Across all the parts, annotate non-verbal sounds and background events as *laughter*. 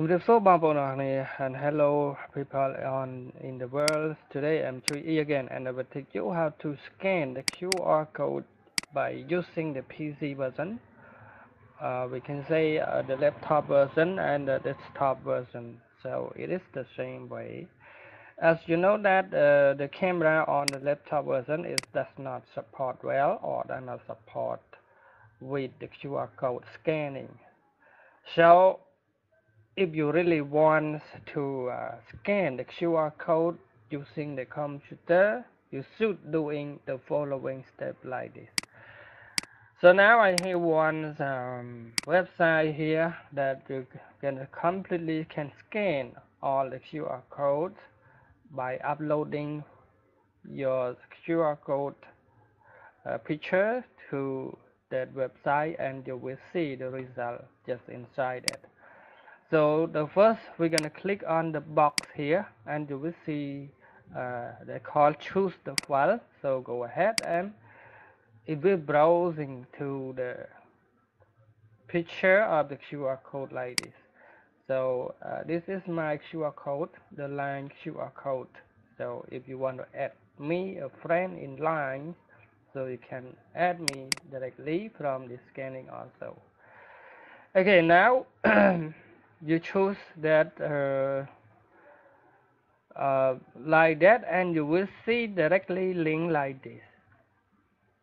And hello people on in the world. Today I'm Chhuoy again and I will teach you how to scan the QR code by using the PC version. Uh, we can say uh, the laptop version and the desktop version. So it is the same way. As you know that uh, the camera on the laptop version is does not support well or does not support with the QR code scanning. So if you really want to uh, scan the QR code using the computer, you should doing the following step like this. So now I have one um, website here that you can completely can scan all the QR codes by uploading your QR code uh, picture to that website and you will see the result just inside it so the first we're gonna click on the box here and you will see uh, they call choose the file. So go ahead and it will browsing to the picture of the QR code like this. So uh, this is my QR code the line QR code. So if you want to add me a friend in line so you can add me directly from the scanning also. Okay now *clears throat* you choose that uh, uh, like that and you will see directly link like this.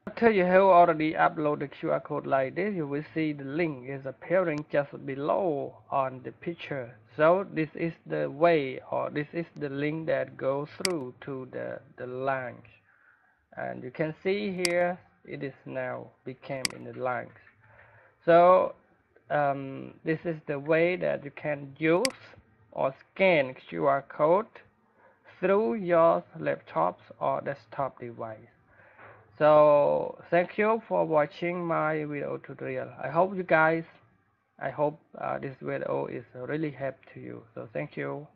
After you have already uploaded the QR code like this you will see the link is appearing just below on the picture. So this is the way or this is the link that goes through to the the link. And you can see here it is now became in the lines so um, this is the way that you can use or scan QR code through your laptops or desktop device. So thank you for watching my video tutorial. I hope you guys, I hope uh, this video is really help to you. So thank you.